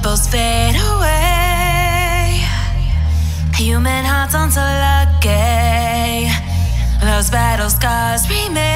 ripples fade away. Human hearts aren't so lucky. Those battle scars remain.